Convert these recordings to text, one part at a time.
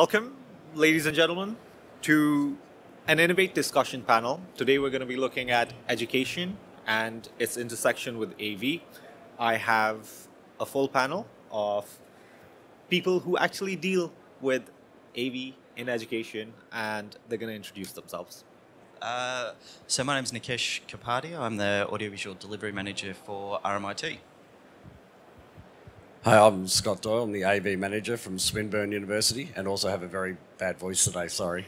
Welcome, ladies and gentlemen, to an Inavate discussion panel. Today we're going to be looking at education and its intersection with AV. I have a full panel of people who actually deal with AV in education and they're going to introduce themselves. Uh, so my name is Nikesh Kapadia. I'm the audiovisual delivery manager for RMIT. Hi, I'm Scott Doyle. I'm the AV manager from Swinburne University and also have a very bad voice today, sorry.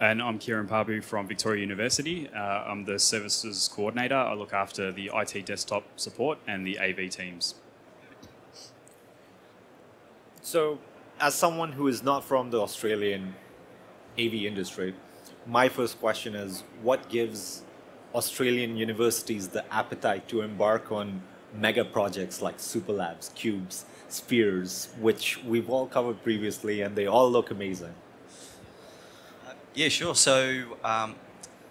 And I'm Kieran Parboo from Victoria University. Uh, I'm the services coordinator. I look after the IT desktop support and the AV teams. So, as someone who is not from the Australian AV industry, my first question is what gives Australian universities the appetite to embark on mega projects like Superlabs, Cubes, Spheres, which we've all covered previously and they all look amazing? Uh, yeah, sure. So um,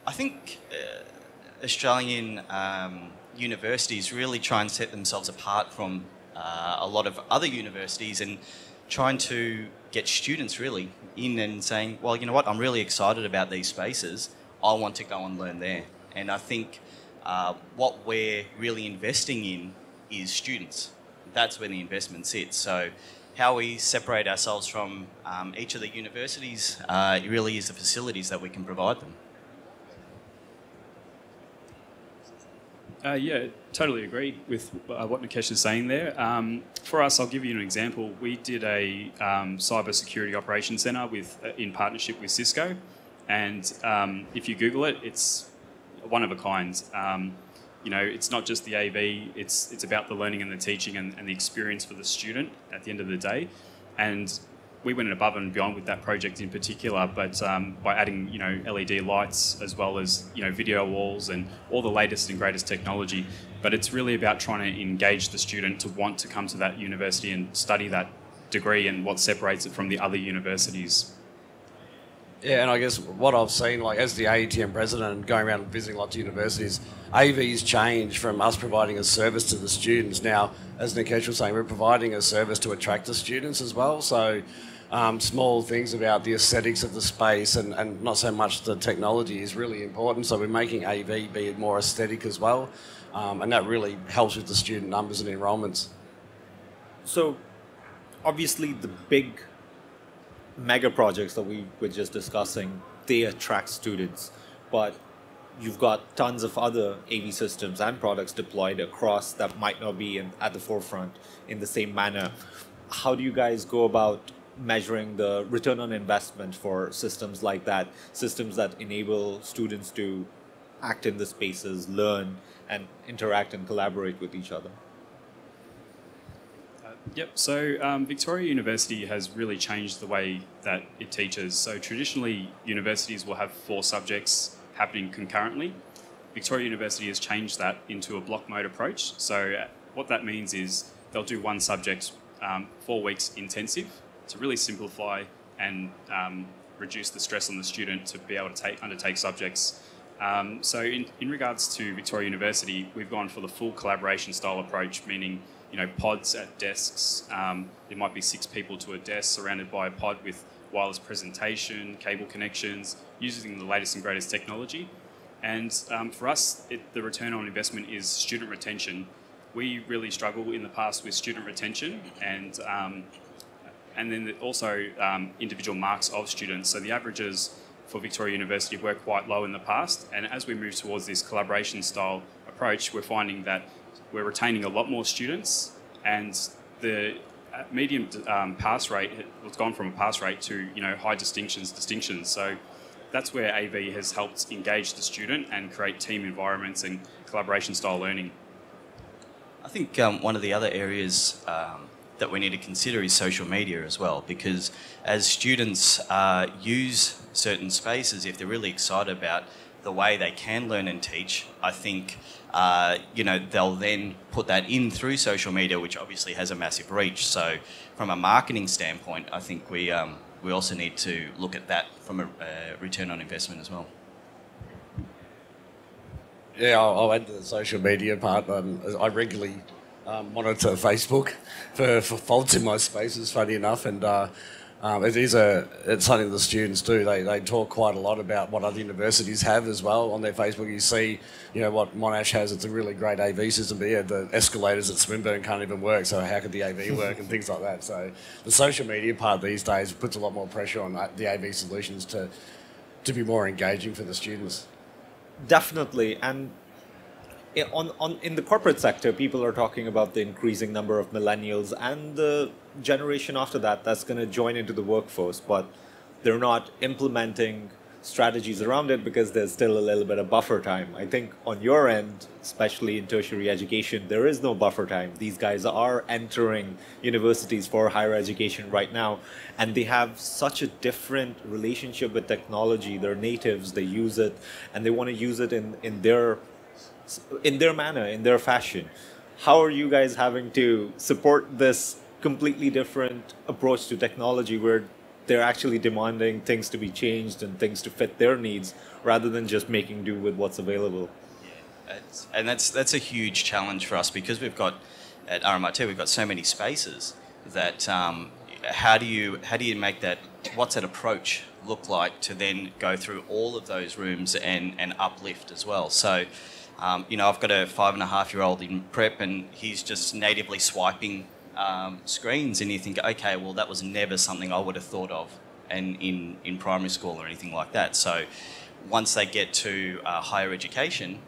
I think uh, Australian um, universities really try and set themselves apart from uh, a lot of other universities and trying to get students really in and saying, well, you know what, I'm really excited about these spaces. I want to go and learn there. And I think uh, what we're really investing in is students. That's where the investment sits. So how we separate ourselves from um, each of the universities uh, really is the facilities that we can provide them. Uh, yeah, totally agree with uh, what Nikesh is saying there. Um, for us, I'll give you an example. We did a um, cyber security operations center with, uh, in partnership with Cisco, and um, if you Google it, it's one of a kind. Um, you know, it's not just the AV; it's it's about the learning and the teaching and, and the experience for the student at the end of the day. And we went above and beyond with that project in particular, but um, by adding you know LED lights as well as you know video walls and all the latest and greatest technology. But it's really about trying to engage the student to want to come to that university and study that degree and what separates it from the other universities. Yeah, and I guess what I've seen, like as the AETM president and going around visiting lots of universities, AV's changed from us providing a service to the students. Now, as Nikesh was saying, we're providing a service to attract the students as well. So, um, small things about the aesthetics of the space and, and not so much the technology is really important. So, we're making AV be more aesthetic as well. Um, and that really helps with the student numbers and enrolments. So, obviously, the big mega projects that we were just discussing, they attract students. But you've got tons of other AV systems and products deployed across that might not be in, at the forefront in the same manner. How do you guys go about measuring the return on investment for systems like that, systems that enable students to act in the spaces, learn, and interact and collaborate with each other? Yep. So um, Victoria University has really changed the way that it teaches. So traditionally, universities will have four subjects happening concurrently. Victoria University has changed that into a block mode approach. So uh, what that means is they'll do one subject um, four weeks intensive to really simplify and um, reduce the stress on the student to be able to take, undertake subjects. Um, so in, in regards to Victoria University, we've gone for the full collaboration style approach, meaning you know, pods at desks. Um, there might be six people to a desk surrounded by a pod with wireless presentation, cable connections, using the latest and greatest technology. And um, for us, it, the return on investment is student retention. We really struggle in the past with student retention and um, and then also um, individual marks of students. So the averages for Victoria University were quite low in the past. And as we move towards this collaboration style approach, we're finding that we're retaining a lot more students, and the uh, medium um, pass rate has gone from a pass rate to you know high distinctions, distinctions. So that's where AV has helped engage the student and create team environments and collaboration style learning. I think um, one of the other areas um, that we need to consider is social media as well, because as students uh, use certain spaces, if they're really excited about the way they can learn and teach, I think uh, you know they'll then put that in through social media, which obviously has a massive reach. So, from a marketing standpoint, I think we um, we also need to look at that from a uh, return on investment as well. Yeah, I'll, I'll add to the social media part. Um, I regularly um, monitor Facebook for, for faults in my spaces, funny enough, and uh, Um, it is a it's something the students do. They, they talk quite a lot about what other universities have as well on their Facebook. You see, you know what Monash has. It's a really great AV system, but yeah, the escalators at Swinburne can't even work. So how could the AV work and things like that? So the social media part these days puts a lot more pressure on the AV solutions to to be more engaging for the students. Definitely, and Eh, on, on in the corporate sector, people are talking about the increasing number of millennials and the generation after that that's going to join into the workforce, but they're not implementing strategies around it because there's still a little bit of buffer time. I think on your end, especially in tertiary education, there is no buffer time. These guys are entering universities for higher education right now, and they have such a different relationship with technology. They're natives, they use it, and they want to use it in, in their in their manner, in their fashion. How are you guys having to support this completely different approach to technology where they're actually demanding things to be changed and things to fit their needs rather than just making do with what's available? Yeah, and that's that's a huge challenge for us because we've got at RMIT we've got so many spaces that um, how do you how do you make that what's that approach look like to then go through all of those rooms and and uplift as well so um, you know, I've got a five and a half year old in prep, and he's just natively swiping um, screens, and you think, okay, well, that was never something I would have thought of, and in in primary school or anything like that. So, once they get to uh, higher education,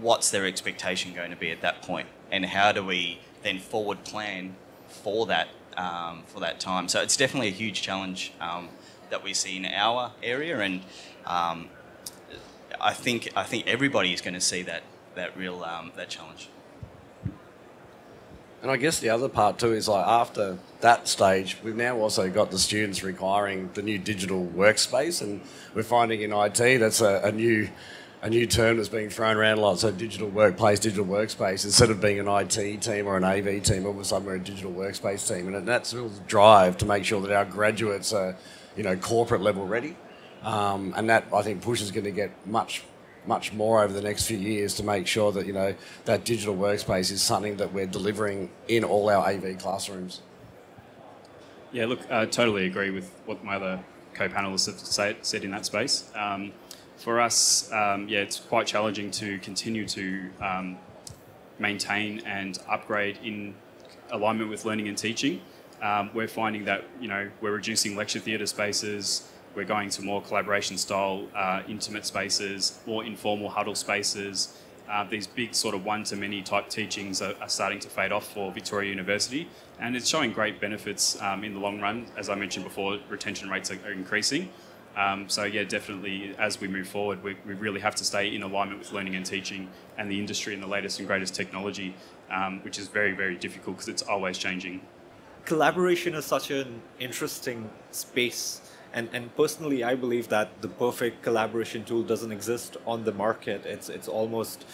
what's their expectation going to be at that point? and how do we then forward plan for that um, for that time? So it's definitely a huge challenge um, that we see in our area, and um, I think I think everybody is going to see that that real um, that challenge. And I guess the other part too is like after that stage, we've now also got the students requiring the new digital workspace, and we're finding in IT that's a, a new a new term that's being thrown around a lot. So digital workplace, digital workspace, instead of being an IT team or an AV team, all of a sudden we're a digital workspace team, and that's real drive to make sure that our graduates are, you know, corporate level ready, um, and that I think push is going to get much much more over the next few years to make sure that you know that digital workspace is something that we're delivering in all our AV classrooms. Yeah, look, I totally agree with what my other co-panelists have say, said in that space. Um, for us, um, yeah, it's quite challenging to continue to um, maintain and upgrade in alignment with learning and teaching. Um, we're finding that you know we're reducing lecture theatre spaces. We're going to more collaboration style, uh, intimate spaces, more informal huddle spaces. Uh, these big sort of one-to-many type teachings are, are, starting to fade off for Victoria University, and it's showing great benefits um, in the long run. As I mentioned before, retention rates are, are increasing. Um, so yeah, definitely as we move forward, we, we, really have to stay in alignment with learning and teaching and the industry and the latest and greatest technology, um, which is very, very difficult because it's always changing. Collaboration is such an interesting space and and personally i believe that the perfect collaboration tool doesn't exist on the market. It's it's almost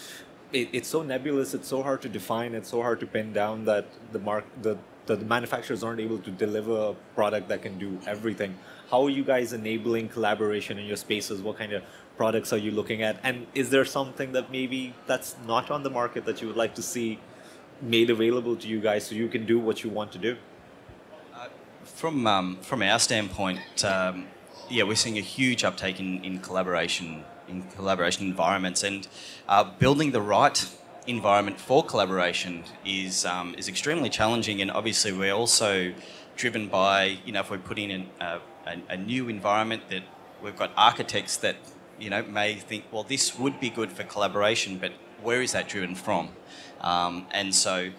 it, it's so nebulous it's so hard to define it's so hard to pin down that the mark the the manufacturers aren't able to deliver a product that can do everything. How are you guys enabling collaboration in your spaces? What kind of products are you looking at? And is there something that maybe that's not on the market that you would like to see made available to you guys so you can do what you want to do from um, from our standpoint, um, yeah, we're seeing a huge uptake in, in collaboration in collaboration environments, and uh, building the right environment for collaboration is um, is extremely challenging. And obviously, we're also driven by you know if we're putting in a, a, a new environment that we've got architects that you know may think, well, this would be good for collaboration, but where is that driven from? Um, and so,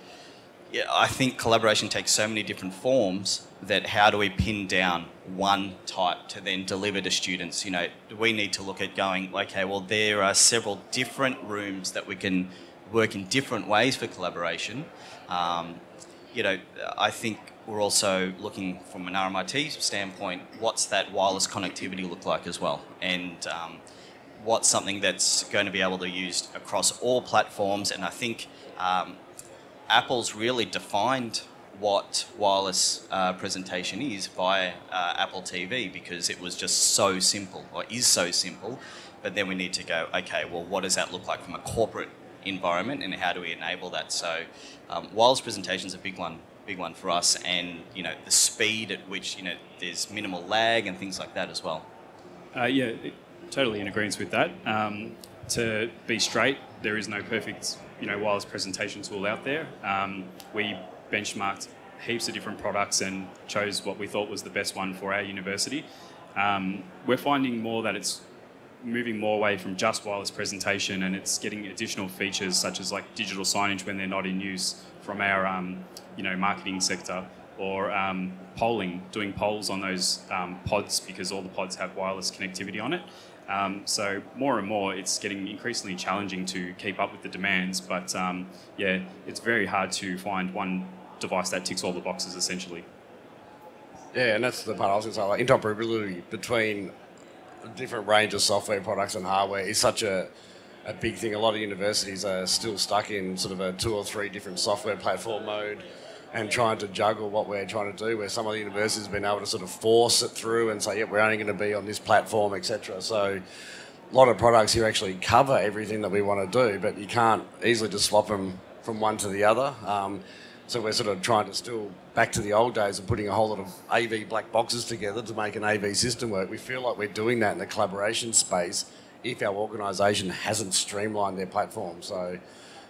yeah, I think collaboration takes so many different forms that how do we pin down one type to then deliver to students? You know, we need to look at going, okay, well, there are several different rooms that we can work in different ways for collaboration. Um, you know, I think we're also looking from an RMIT standpoint, what's that wireless connectivity look like as well? And um, what's something that's going to be able to be used across all platforms? And I think um, Apple's really defined what wireless uh, presentation is via uh, Apple TV because it was just so simple, or is so simple. But then we need to go, okay, well, what does that look like from a corporate environment and how do we enable that? So, um, wireless presentation is a big one big one for us, and you know the speed at which you know there's minimal lag and things like that as well. Uh, yeah, totally in agreement with that. Um, to be straight, there is no perfect you know wireless presentation tool out there. Um, we benchmarked heaps of different products and chose what we thought was the best one for our university. Um, we're finding more that it's moving more away from just wireless presentation and it's getting additional features such as like digital signage when they're not in use from our um, you know marketing sector or um, polling, doing polls on those um, pods because all the pods have wireless connectivity on it. Um, so more and more, it's getting increasingly challenging to keep up with the demands. But um, yeah, it's very hard to find one device that ticks all the boxes essentially. Yeah, and that's the part I was going to say. Like interoperability between a different range of software products and hardware is such a a big thing. A lot of universities are still stuck in sort of a two or three different software platform mode and trying to juggle what we're trying to do. Where some of the universities have been able to sort of force it through and say, "Yep, we're only going to be on this platform, etc." So a lot of products here actually cover everything that we want to do, but you can't easily just swap them from one to the other. Um, so we're sort of trying to still back to the old days of putting a whole lot of AV black boxes together to make an AV system work. We feel like we're doing that in the collaboration space if our organisation hasn't streamlined their platform. So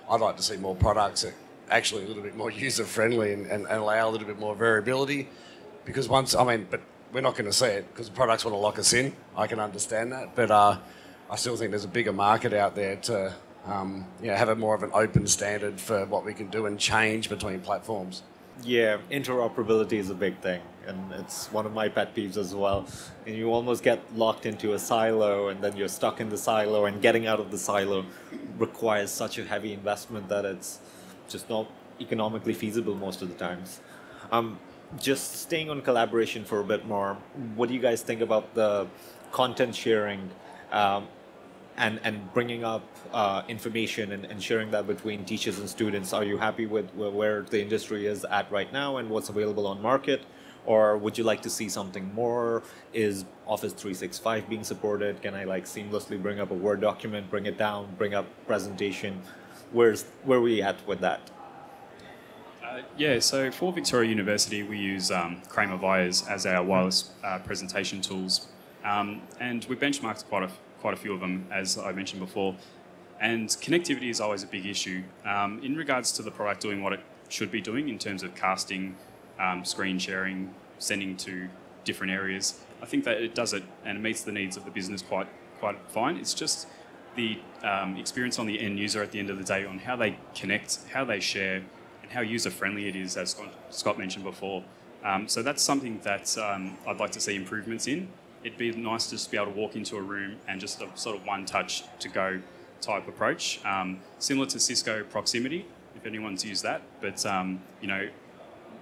I'd like to see more products that actually a little bit more user friendly and, and, and allow a little bit more variability. Because once, I mean, but we're not going to see it because the products want to lock us in. I can understand that, but uh, I still think there's a bigger market out there to um, you know, have a more of an open standard for what we can do and change between platforms. Yeah, interoperability is a big thing, and it's one of my pet peeves as well. And you almost get locked into a silo, and then you're stuck in the silo, and getting out of the silo requires such a heavy investment that it's just not economically feasible most of the times. Um, just staying on collaboration for a bit more, what do you guys think about the content sharing um, and, and bringing up uh, information and, and sharing that between teachers and students? Are you happy with where the industry is at right now and what's available on market? Or would you like to see something more? Is Office 365 being supported? Can I like seamlessly bring up a Word document, bring it down, bring up presentation? Where's where are we at with that? Uh, yeah, so for Victoria University, we use um, Kramer Vias as our wireless uh, presentation tools, um, and we benchmarked quite a quite a few of them, as I mentioned before. And connectivity is always a big issue um, in regards to the product doing what it should be doing in terms of casting, um, screen sharing, sending to different areas. I think that it does it and it meets the needs of the business quite quite fine. It's just the um, experience on the end user at the end of the day on how they connect, how they share, and how user friendly it is, as Scott mentioned before. Um, so that's something that um, I'd like to see improvements in. It'd be nice to just be able to walk into a room and just a sort of one touch to go type approach, um, similar to Cisco proximity, if anyone's used that, but um, you know,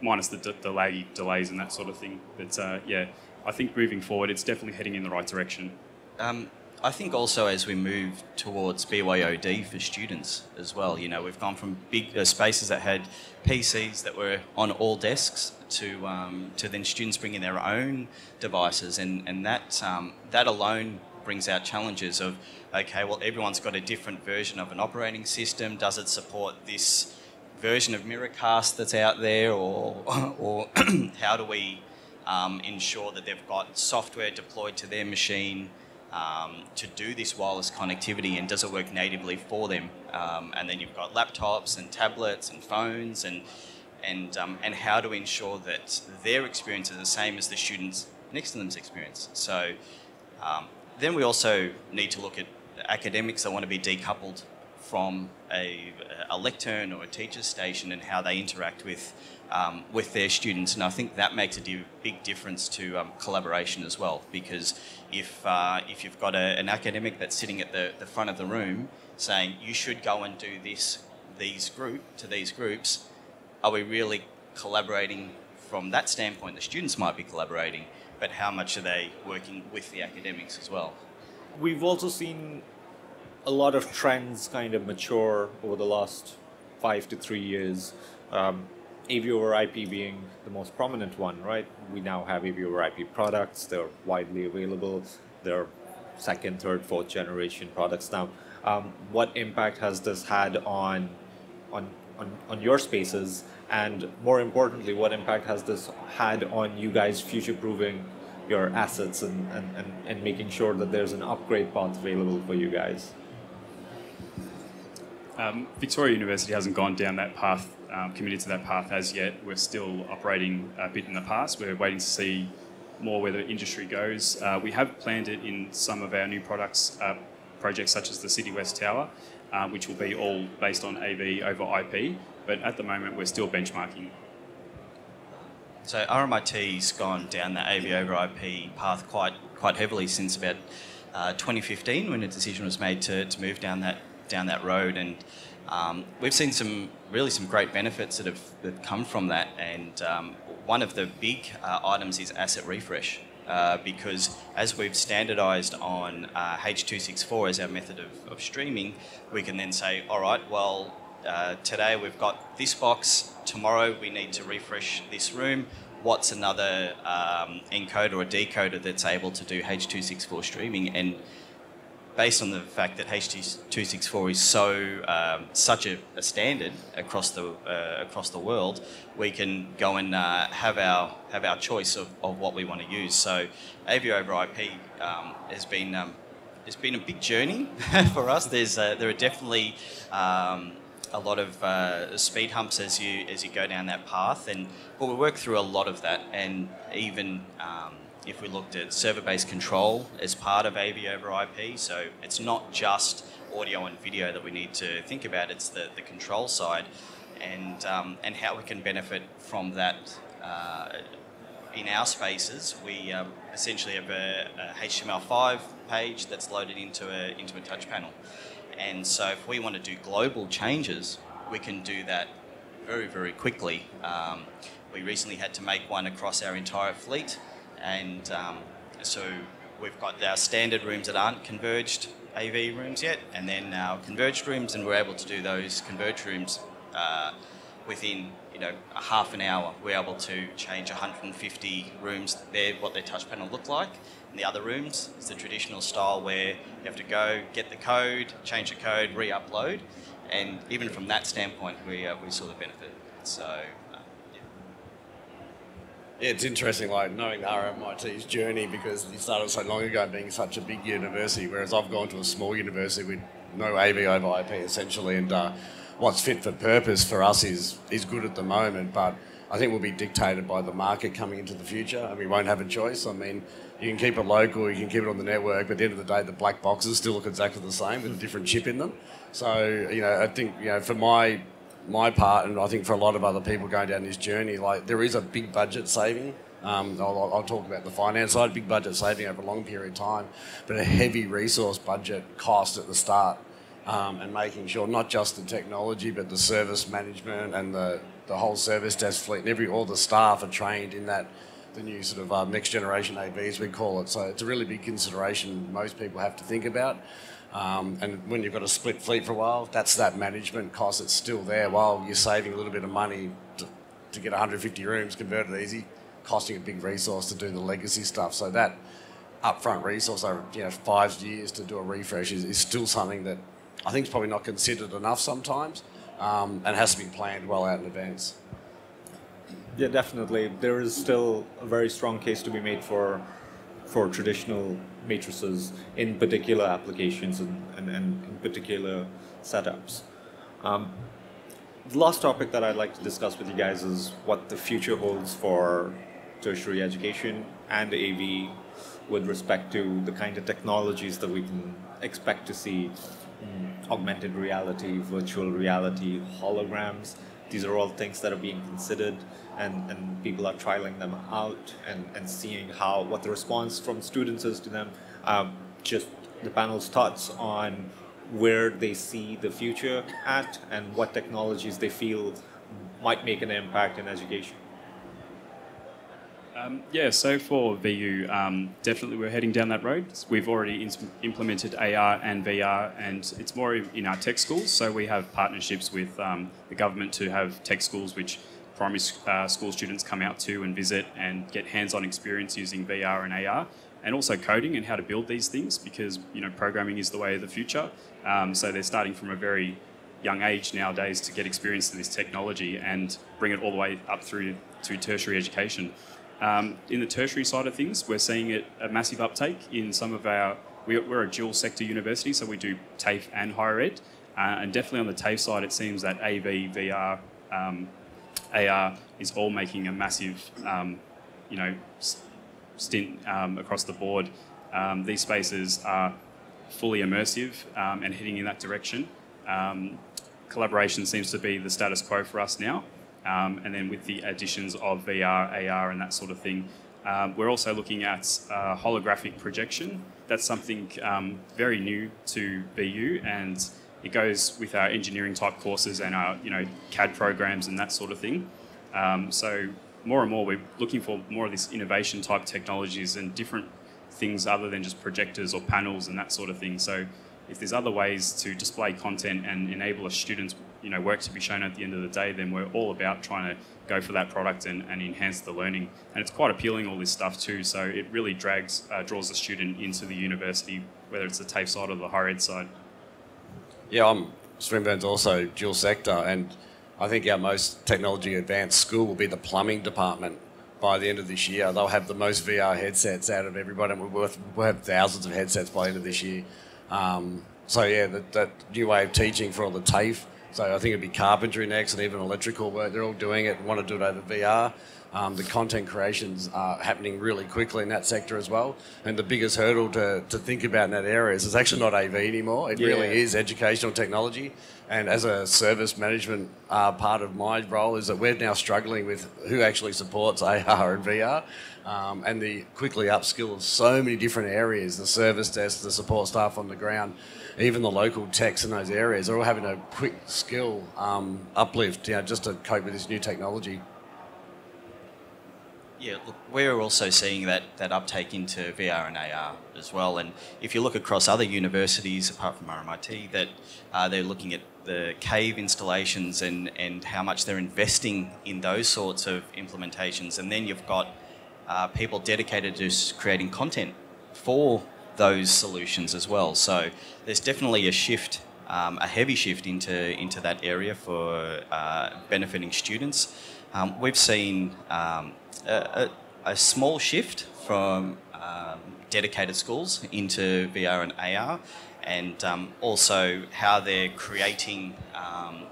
minus the, the laggy delays and that sort of thing. But uh, yeah, I think moving forward, it's definitely heading in the right direction. Um, I think also as we move towards BYOD for students as well, you know, we've gone from big uh, spaces that had PCs that were on all desks to um, to then students bringing their own devices, and and that um, that alone brings out challenges of okay, well everyone's got a different version of an operating system. Does it support this version of Miracast that's out there, or or how do we um, ensure that they've got software deployed to their machine? Um, to do this wireless connectivity and does it work natively for them? Um, and then you've got laptops and tablets and phones and and um, and how to ensure that their experience is the same as the students next to them's experience. So um, then we also need to look at academics that want to be decoupled from a, a lectern or a teacher's station and how they interact with um, with their students. And I think that makes a di- big difference to um, collaboration as well. Because if, uh, if you've got a, an academic that's sitting at the, the front of the room saying, you should go and do this, these group to these groups, are we really collaborating from that standpoint? The students might be collaborating, but how much are they working with the academics as well? We've also seen a lot of trends kind of mature over the last five to three years. Um, AV over IP being the most prominent one, right? We now have AV over IP products. They're widely available. They're second, third, fourth generation products now. Um, what impact has this had on, on, on, on your spaces And more importantly, what impact has this had on you guys future proofing your assets and, and, and, and making sure that there's an upgrade path available for you guys? Um, Victoria University hasn't gone down that path, um, committed to that path as yet. We're still operating a bit in the past. We're waiting to see more where the industry goes. Uh, we have planned it in some of our new products, uh, projects such as the City West Tower, uh, which will be all based on AV over IP. But at the moment, we're still benchmarking. So RMIT's gone down the AV over IP path quite quite heavily since about uh, 2015 when a decision was made to, to move down that down that road and um, we've seen some really some great benefits that have, that come from that and um, one of the big uh, items is asset refresh uh, because as we've standardized on uh, H264 as our method of, of, streaming, we can then say, all right, well, uh, today we've got this box, tomorrow we need to refresh this room. What's another um, encoder or decoder that's able to do H264 streaming? And based on the fact that H264 is so um, such a, a, standard across the uh, across the world, we can go and uh, have our have our choice of, of what we want to use. So, AV over IP um, has been um, it's been a big journey for us. There's uh, there are definitely um, a lot of uh, speed humps as you as you go down that path, and but we work through a lot of that, and even um, if we looked at server-based control as part of AV over IP, so it's not just audio and video that we need to think about, it's the, the control side and, um, and how we can benefit from that uh, in our spaces. We um, essentially have a, a, HTML5 page that's loaded into a, into a touch panel. And so if we want to do global changes, we can do that very, very quickly. Um, we recently had to make one across our entire fleet and um, so we've got our standard rooms that aren't converged AV rooms yet, and then our converged rooms, and we're able to do those converged rooms uh, within you know a half an hour. We're able to change 150 rooms there, what their touch panel look like. In the other rooms, it's the traditional style where you have to go get the code, change the code, re-upload, and even from that standpoint, we uh, we saw the benefit. So yeah, it's interesting, like knowing RMIT's journey because he started so long ago being such a big university, whereas I've gone to a small university with no AV over IP essentially, and uh, what's fit for purpose for us is is good at the moment, but I think will be dictated by the market coming into the future, and we won't have a choice. I mean, you can keep it local, you can keep it on the network, but at the end of the day, the black boxes still look exactly the same with a different chip in them. So, you know, I think you know, for my my part, and I think for a lot of other people going down this journey, like there is a big budget saving. Um, I'll, I'll, talk about the finance side, big budget saving over a long period of time, but a heavy resource budget cost at the start, um, and making sure not just the technology, but the service management and the, the whole service desk fleet and every all the staff are trained in that the new sort of uh, next generation AVs we call it. So it's a really big consideration most people have to think about. Um, and when you've got a split fleet for a while, that's that management cost that's still there while you're saving a little bit of money to, to get 150 rooms converted easy, costing a big resource to do the legacy stuff. So that upfront resource over you know five years to do a refresh is, is still something that I think is probably not considered enough sometimes um, and has to be planned well out in advance. Yeah, definitely. There is still a very strong case to be made for for traditional matrices in particular applications and, and, and in particular setups. Um, the last topic that I'd like to discuss with you guys is what the future holds for tertiary education and AV with respect to the kind of technologies that we can expect to see mm, augmented reality, virtual reality, holograms. These are all things that are being considered and, and people are trialing them out and, and seeing how what the response from students is to them. Um, just the panel's thoughts on where they see the future at and what technologies they feel might make an impact in education. Um, yeah, so for VU, um, definitely we're heading down that road. We've already in- implemented AR and VR, and it's more in our tech schools. So we have partnerships with um, the government to have tech schools which primary uh, school students come out to and visit and get hands-on experience using VR and AR, and also coding and how to build these things because you know programming is the way of the future. Um, so they're starting from a very young age nowadays to get experience in this technology and bring it all the way up through to tertiary education. Um, in the tertiary side of things, we're seeing it a massive uptake in some of our. We're, we're a dual sector university, so we do TAFE and higher ed. Uh, and definitely on the TAFE side, it seems that AV, VR, um, AR is all making a massive, um, you know, stint um, across the board. Um, these spaces are fully immersive um, and heading in that direction. Collaboration seems to be the status quo for us now. Um, and then with the additions of VR, AR, and that sort of thing, um, we're also looking at uh, holographic projection. That's something um, very new to VU, and it goes with our engineering type courses and our you know CAD programs and that sort of thing. Um, so more and more, we're looking for more of this innovation type technologies and different things other than just projectors or panels and that sort of thing. So if there's other ways to display content and enable a student's you know work to be shown at the end of the day, then we're all about trying to go for that product and, and enhance the learning. And it's quite appealing all this stuff too. So it really drags uh, draws the student into the university, whether it's the TAFE side or the higher ed side. Yeah, I'm Swinburne's also dual sector, and I think our most technology advanced school will be the plumbing department by the end of this year. They'll have the most VR headsets out of everybody, and we'll, have thousands of headsets by the end of this year. Um, so yeah, that, that, new way of teaching for all the TAFE. So I think it'd be carpentry next, and even electrical work. They're all doing it want to do it over VR. Um, the content creations are happening really quickly in that sector as well. And the biggest hurdle to, to think about in that area is it's actually not AV anymore. It yeah. really is educational technology. And as a service management uh, part of my role is that we're now struggling with who actually supports AR and VR. Um, and the quickly upskill of so many different areas, the service desk, the support staff on the ground, even the local techs in those areas are all having a quick skill um, uplift you know, just to cope with this new technology. Yeah, look, we're also seeing that, that uptake into VR and AR as well. And if you look across other universities, apart from RMIT, that uh, they're looking at the cave installations and, and how much they're investing in those sorts of implementations. And then you've got uh, people dedicated to creating content for those solutions as well. So there's definitely a shift, um, a heavy shift into, into that area for uh, benefiting students. Um, we've seen um, a, a, small shift from um, dedicated schools into VR and AR, and um, also how they're creating. Um,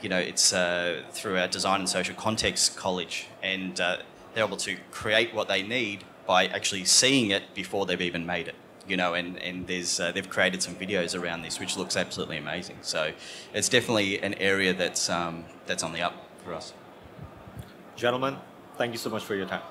you know, it's uh, through our design and social context college, and uh, they're able to create what they need by actually seeing it before they've even made it you know, and, and there's, uh, they've created some videos around this, which looks absolutely amazing. So it's definitely an area that's, um, that's on the up for us. Gentlemen, thank you so much for your time.